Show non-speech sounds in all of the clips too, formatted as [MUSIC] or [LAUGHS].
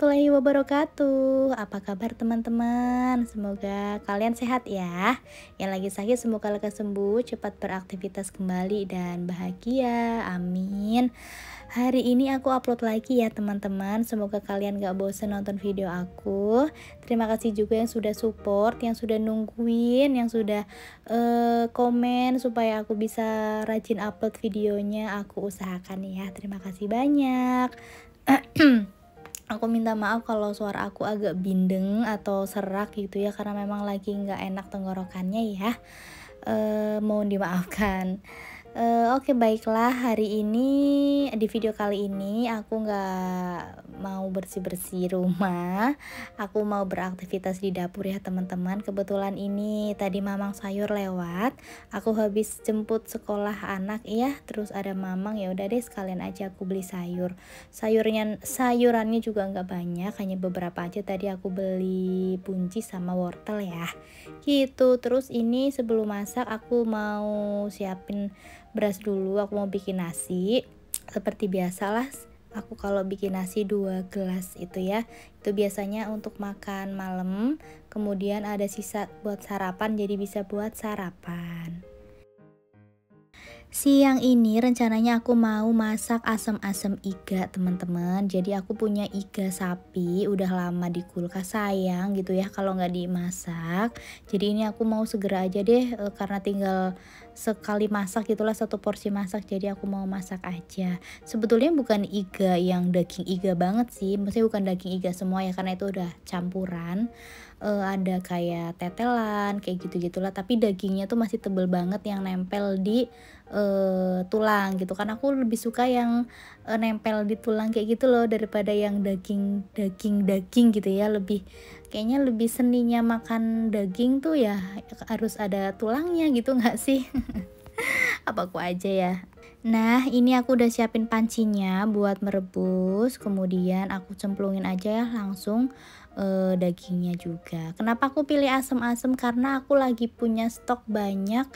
Warahmatullahi wabarakatuh. Apa kabar teman-teman? Semoga kalian sehat ya. Yang lagi sakit semoga lekas sembuh Cepat beraktivitas kembali dan bahagia. Amin. Hari ini aku upload lagi ya teman-teman. Semoga kalian gak bosen nonton video aku. Terima kasih juga yang sudah support Yang sudah nungguin Yang sudah uh, komen Supaya aku bisa rajin upload videonya Aku usahakan ya. Terima kasih banyak [CLEARS THROAT] aku minta maaf kalau suara aku agak bindeng atau serak gitu ya karena memang lagi nggak enak tenggorokannya ya. E, mohon dimaafkan Uh, Oke okay, baiklah. Hari ini di video kali ini aku nggak mau bersih-bersih rumah. Aku mau beraktivitas di dapur ya teman-teman. Kebetulan ini tadi mamang sayur lewat. Aku habis jemput sekolah anak ya Terus ada mamang ya udah deh sekalian aja aku beli sayur. Sayurnya sayurannya juga nggak banyak Hanya beberapa aja. Tadi aku beli buncis sama wortel ya. Gitu. Terus ini sebelum masak aku mau siapin beras dulu aku mau bikin nasi. Seperti biasalah aku kalau bikin nasi dua gelas itu ya. Itu biasanya untuk makan malam. Kemudian ada sisa buat sarapan jadi bisa buat sarapan Siang ini rencananya aku mau masak asam-asam iga teman-teman. Jadi aku punya iga sapi udah lama di kulkas sayang gitu ya kalau nggak dimasak. Jadi ini aku mau segera aja deh e, karena tinggal sekali masak gitulah satu porsi masak jadi aku mau masak aja. Sebetulnya bukan iga yang daging iga banget sih Maksudnya bukan daging iga semua ya karena itu udah campuran. Uh, ada kayak tetelan kayak gitu gitulah tapi dagingnya tuh masih tebel banget yang nempel di uh, tulang gitu. Kan aku lebih suka yang uh, nempel di tulang kayak gitu loh daripada yang daging daging daging gitu ya. Lebih kayaknya lebih seninya makan daging tuh ya harus ada tulangnya gitu nggak sih? [LAUGHS] Apa aku aja ya. Nah ini aku udah siapin pancinya buat merebus. Kemudian aku cemplungin aja ya langsung uh, dagingnya juga. Kenapa aku pilih asam-asam? Karena aku lagi punya stok banyak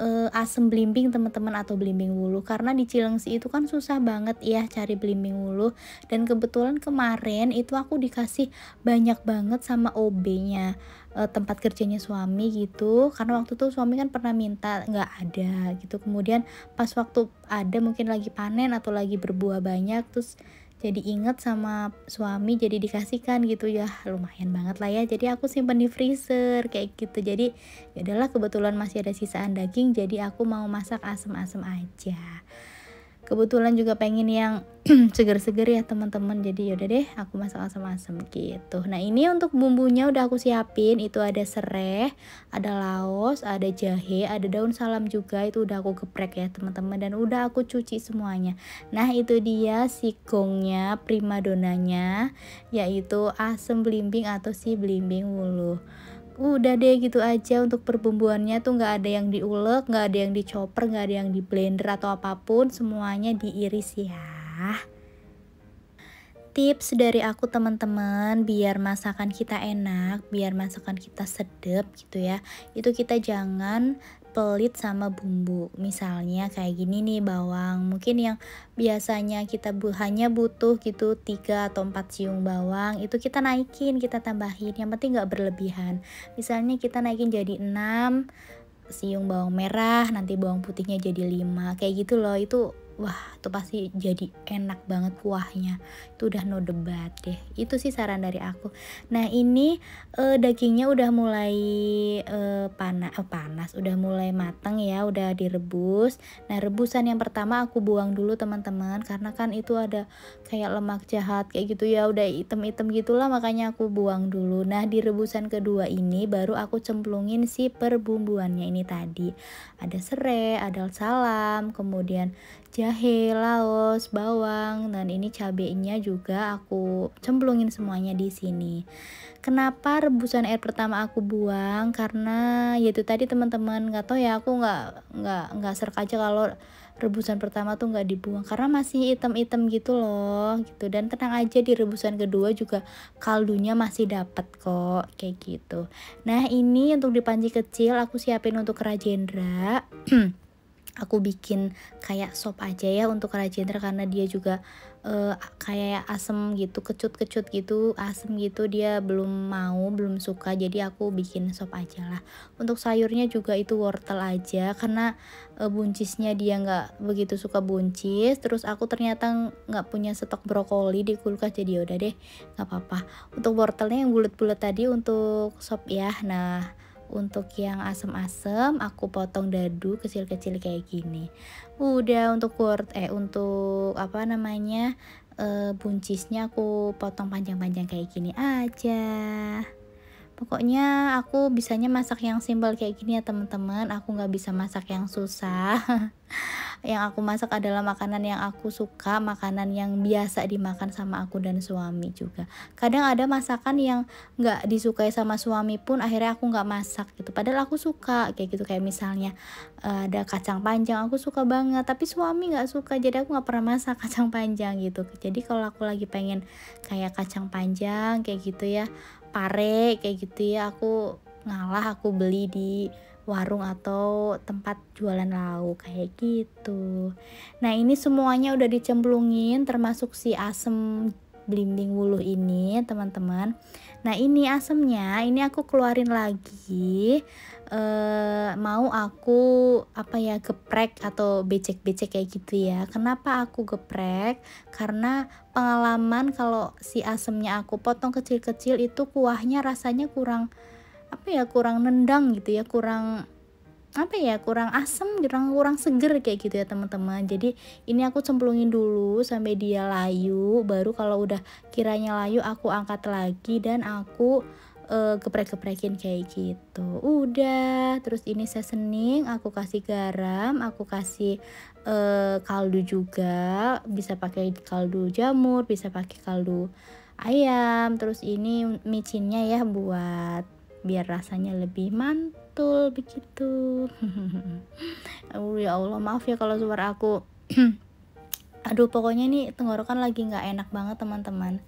uh, asam belimbing teman-teman atau belimbing wulu karena di Cilengsi itu kan susah banget ya cari belimbing wulu dan kebetulan kemarin itu aku dikasih banyak banget sama OB-nya uh, tempat kerjanya suami gitu karena waktu itu suami kan pernah minta nggak ada gitu kemudian pas waktu ada mungkin lagi panen atau lagi berbuah banyak terus jadi inget sama suami jadi dikasihkan gitu. Ya lumayan banget lah ya. Jadi aku simpen di freezer kayak gitu. Jadi ya udahlah kebetulan masih ada sisaan daging jadi aku mau masak asem-asem aja kebetulan juga pengen yang [CLEARS THROAT] seger-seger ya teman-teman. Jadi yaudah deh aku masak asam-asam gitu. Nah ini untuk bumbunya udah aku siapin. Itu ada serai ada laos ada jahe ada daun salam juga. Itu udah aku geprek ya teman-teman. Dan udah aku cuci semuanya. Nah itu dia si gongnya primadonanya yaitu asam belimbing atau si belimbing wuluh udah deh gitu aja untuk perbumbuannya tuh nggak ada yang diulek nggak ada yang dicoper nggak ada yang di blender atau apa pun semuanya diiris ya. Tips dari aku teman-teman biar masakan kita enak biar masakan kita sedap gitu ya. Itu kita jangan pelit sama bumbu. Misalnya kayak gini nih bawang. Mungkin yang biasanya kita bu hanya butuh gitu 3 atau 4 siung bawang itu kita naikin kita tambahin. Yang penting nggak berlebihan. Misalnya kita naikin jadi 6 siung bawang merah nanti bawang putihnya jadi 5 kayak gitu loh itu wah itu pasti jadi enak banget kuahnya. Itu udah no debat deh. Itu sih saran dari aku. Nah ini uh, dagingnya udah mulai uh, panas uh, panas udah mulai matang ya udah direbus. Nah rebusan yang pertama aku buang dulu teman-teman karena kan itu ada kayak lemak jahat kayak gitu ya udah item-item gitulah makanya aku buang dulu. Nah di rebusan kedua ini baru aku cemplungin si perbumbuannya ini tadi. Ada serai ada salam kemudian jahe, laos, bawang, dan ini cabenya juga aku cemplungin semuanya di sini. Kenapa rebusan air pertama aku buang? Karena yaitu tadi teman-teman nggak tahu ya aku nggak nggak nggak serk aja kalau rebusan pertama tuh nggak dibuang karena masih item-item gitu loh gitu dan tenang aja di rebusan kedua juga kaldunya masih dapat kok kayak gitu nah ini untuk di panci kecil aku siapin untuk rajendra [CLEARS THROAT] aku bikin kayak sop aja ya untuk Rajendra karena dia juga uh, kayak asem gitu kecut-kecut gitu asem gitu. Dia belum mau belum suka jadi aku bikin sop aja lah. Untuk sayurnya juga itu wortel aja karena uh, buncisnya dia nggak begitu suka buncis. Terus aku ternyata nggak punya stok brokoli di kulkas jadi ya udah deh nggak apa-apa. Untuk wortelnya yang bulat-bulat tadi untuk sop ya. Nah untuk yang asem-asem aku potong dadu kecil-kecil kayak gini. Udah untuk word eh untuk apa namanya uh, buncisnya aku potong panjang-panjang kayak gini aja pokoknya aku bisanya masak yang simpel kayak gini ya teman-teman. Aku nggak bisa masak yang susah. [LAUGHS] Yang aku masak adalah makanan yang aku suka makanan yang biasa dimakan sama aku dan suami juga. Kadang ada masakan yang nggak disukai sama suami pun akhirnya aku nggak masak gitu. Padahal aku suka kayak gitu. Kayak misalnya uh, ada kacang panjang aku suka banget. Tapi suami nggak suka jadi aku nggak pernah masak [LAUGHS] kacang panjang gitu. Jadi kalau aku lagi pengen kayak kacang panjang kayak gitu ya pare kayak gitu ya. Aku ngalah aku beli di warung atau tempat jualan lauk kayak gitu. Nah ini semuanya udah dicemplungin termasuk si asem blimbing wuluh ini teman-teman. Nah ini asemnya ini aku keluarin lagi e, mau aku apa ya geprek atau becek-becek kayak gitu ya. Kenapa aku geprek? Karena pengalaman kalau si asemnya aku potong kecil-kecil itu kuahnya rasanya kurang apa ya kurang nendang gitu ya kurang apa ya kurang asem kurang kurang seger kayak gitu ya teman-teman. Jadi ini aku cemplungin dulu sampai dia layu. Baru kalau udah kiranya layu aku angkat lagi dan aku uh, geprek-geprekin kayak gitu. Udah. Terus ini seasoning aku kasih garam aku kasih uh, kaldu juga. Bisa pakai kaldu jamur bisa pakai kaldu ayam. Terus ini micinnya ya buat biar rasanya lebih mantul begitu. Oh ya Allah maaf ya kalau suara aku. [CLEARS THROAT] Aduh pokoknya ini tenggorokan lagi nggak enak banget teman-teman.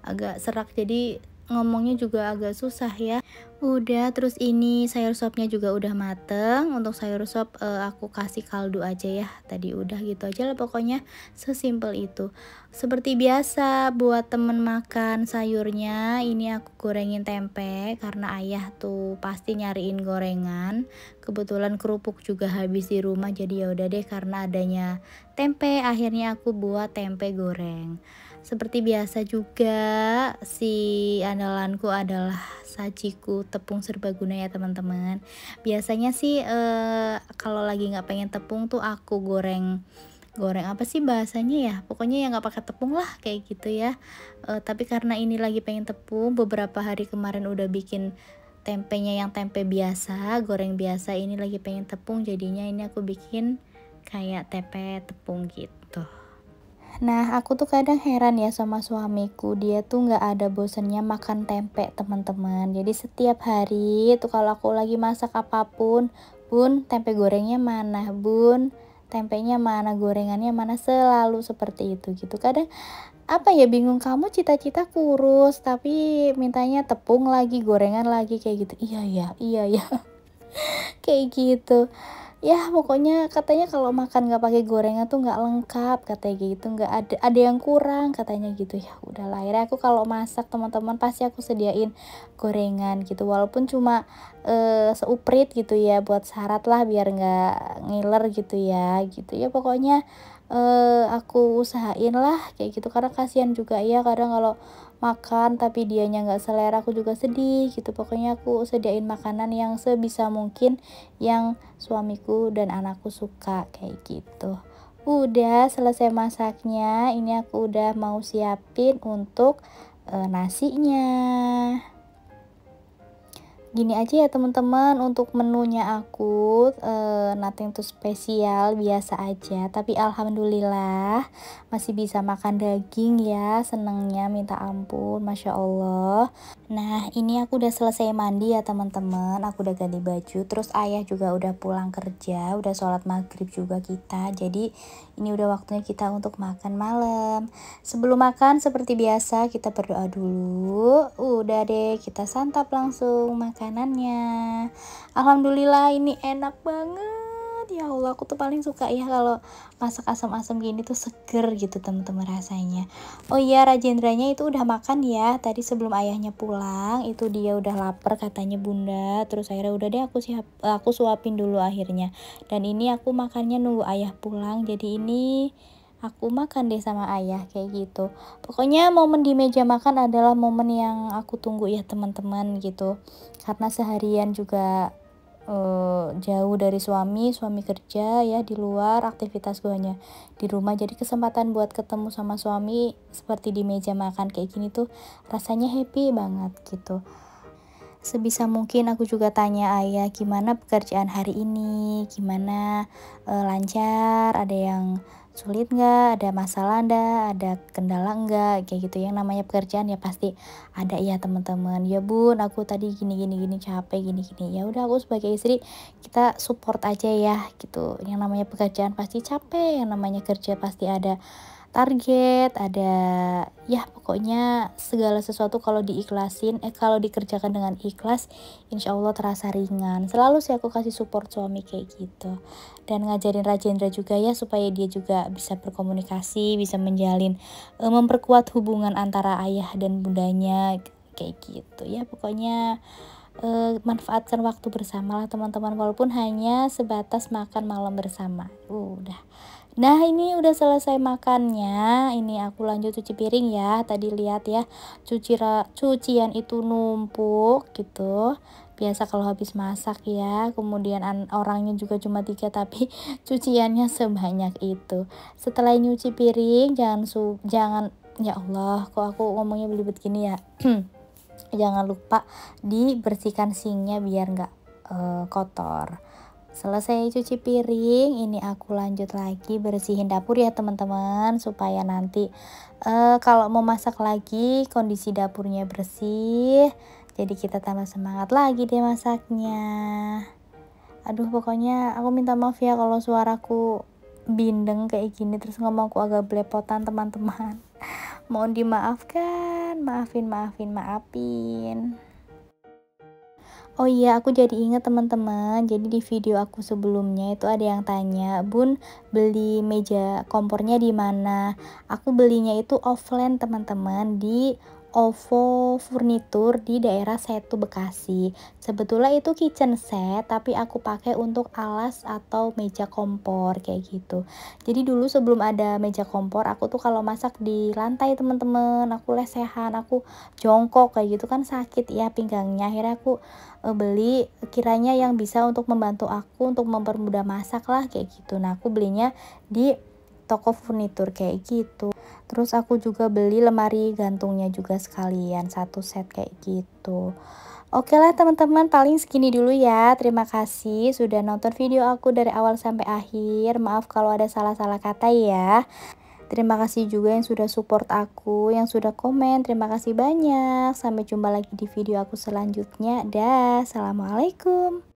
Agak serak jadi ngomongnya juga agak susah ya. Udah terus ini sayur sopnya juga udah mateng. Untuk sayur sop uh, aku kasih kaldu aja ya. Tadi udah gitu aja lah pokoknya sesimpel itu. Seperti biasa buat temen makan sayurnya ini aku gorengin tempe karena ayah tuh pasti nyariin gorengan. Kebetulan kerupuk juga habis di rumah jadi ya udah deh karena adanya tempe akhirnya aku buat tempe goreng seperti biasa juga si andalanku adalah sajiku tepung serbaguna ya teman-teman. Biasanya sih eh, kalau lagi nggak pengen tepung tuh aku goreng goreng apa sih bahasanya ya? Pokoknya yang nggak pakai tepung lah kayak gitu ya. E, tapi karena ini lagi pengen tepung beberapa hari kemarin udah bikin tempenya yang tempe biasa goreng biasa ini lagi pengen tepung jadinya ini aku bikin kayak tempe tepung gitu Nah, aku tuh kadang heran ya sama suamiku. Dia tuh nggak ada bosennya makan tempe, teman-teman. Jadi setiap hari itu kalau aku lagi masak apa pun, Bun, tempe gorengnya mana? Bun, tempenya mana? Gorengannya mana? Selalu seperti itu gitu. Kadang apa ya bingung kamu cita-cita kurus tapi mintanya tepung lagi, gorengan lagi kayak gitu. Iya ya, iya ya. [LAUGHS] kayak gitu ya pokoknya katanya kalau makan nggak pakai gorengan tuh nggak lengkap katanya gitu. Nggak ada ada yang kurang katanya gitu. Ya udah lah akhirnya aku kalau masak teman-teman pasti aku sediain gorengan gitu. Walaupun cuma uh, seuprit gitu ya buat syarat lah biar nggak ngiler gitu ya gitu. Ya pokoknya uh, aku usahain lah kayak gitu. Karena kasihan juga ya kadang kalau makan tapi dianya nggak selera aku juga sedih gitu. Pokoknya aku sediain makanan yang sebisa mungkin yang suamiku dan anakku suka kayak gitu. Udah selesai masaknya ini aku udah mau siapin untuk uh, nasinya gini aja ya teman-teman. Untuk menunya aku uh, nothing too spesial biasa aja. Tapi alhamdulillah masih bisa makan daging ya senengnya minta ampun masya Allah. Nah ini aku udah selesai mandi ya teman-teman. Aku udah ganti baju terus ayah juga udah pulang kerja udah sholat maghrib juga kita. Jadi ini udah waktunya kita untuk makan malam. Sebelum makan seperti biasa kita berdoa dulu. Udah deh kita santap langsung makan makanannya. Alhamdulillah ini enak banget. Ya Allah aku tuh paling suka ya kalau masak asam-asam gini tuh seger gitu teman-teman rasanya. Oh iya Rajendranya itu udah makan ya. Tadi sebelum ayahnya pulang itu dia udah lapar katanya bunda. Terus akhirnya udah deh aku siap aku suapin dulu akhirnya. Dan ini aku makannya nunggu ayah pulang. Jadi ini aku makan deh sama ayah kayak gitu. Pokoknya momen di meja makan adalah momen yang aku tunggu ya teman-teman gitu. Karena seharian juga uh, jauh dari suami suami kerja ya di luar aktivitas gue hanya di rumah. Jadi kesempatan buat ketemu sama suami seperti di meja makan kayak gini tuh rasanya happy banget gitu. Sebisa mungkin aku juga tanya ayah gimana pekerjaan hari ini? Gimana e, lancar? Ada yang sulit nggak? Ada masalah nggak? Ada kendala nggak? Kayak gitu yang namanya pekerjaan ya pasti ada ya teman-teman. Ya bun aku tadi gini gini gini capek gini gini. Ya udah aku sebagai istri kita support aja ya gitu. Yang namanya pekerjaan pasti capek yang namanya kerja pasti ada target, ada ya pokoknya segala sesuatu kalau diikhlasin, eh kalau dikerjakan dengan ikhlas, insya Allah terasa ringan. Selalu sih aku kasih support suami kayak gitu. Dan ngajarin Rajendra juga ya supaya dia juga bisa berkomunikasi, bisa menjalin, e, memperkuat hubungan antara ayah dan bundanya kayak gitu ya pokoknya e, manfaatkan waktu bersama lah teman-teman walaupun hanya sebatas makan malam bersama. Udah Nah ini udah selesai makannya. Ini aku lanjut cuci piring ya. Tadi lihat ya cuci cucian itu numpuk gitu. Biasa kalau habis masak ya. Kemudian orangnya juga cuma tiga Tapi [LAUGHS] cuciannya sebanyak itu. Setelah nyuci piring Jangan su jangan Ya Allah kok aku ngomongnya belibet gini ya. [CLEARS THROAT] Jangan lupa dibersihkan sinknya biar nggak uh, kotor Selesai cuci piring, ini aku lanjut lagi bersihin dapur ya teman-teman supaya nanti uh, kalau mau masak lagi kondisi dapurnya bersih. Jadi kita tambah semangat lagi deh masaknya. Aduh pokoknya aku minta maaf ya kalau suaraku bindeng kayak gini terus ngomongku agak belepotan teman-teman. [LAUGHS] Mohon dimaafkan, maafin, maafin, maafin. Oh iya, aku jadi ingat teman-teman. Jadi di video aku sebelumnya itu ada yang tanya, "Bun, beli meja kompornya di mana?" Aku belinya itu offline, teman-teman, di OVO Furnitur di daerah Setu Bekasi. Sebetulnya itu kitchen set, tapi aku pakai untuk alas atau meja kompor kayak gitu. Jadi dulu sebelum ada meja kompor, aku tuh kalau masak di lantai teman-teman, aku lesehan, aku jongkok kayak gitu kan sakit ya pinggangnya. Akhirnya aku uh, beli kiranya yang bisa untuk membantu aku untuk mempermudah masak lah kayak gitu. Nah, aku belinya di toko furnitur kayak gitu terus aku juga beli lemari gantungnya juga sekalian satu set kayak gitu. Oke lah teman-teman paling segini dulu ya. Terima kasih sudah nonton video aku dari awal sampai akhir. Maaf kalau ada salah-salah kata ya. Terima kasih juga yang sudah support aku Yang sudah komen. Terima kasih banyak. Sampai jumpa lagi di video aku selanjutnya. Dah Assalamualaikum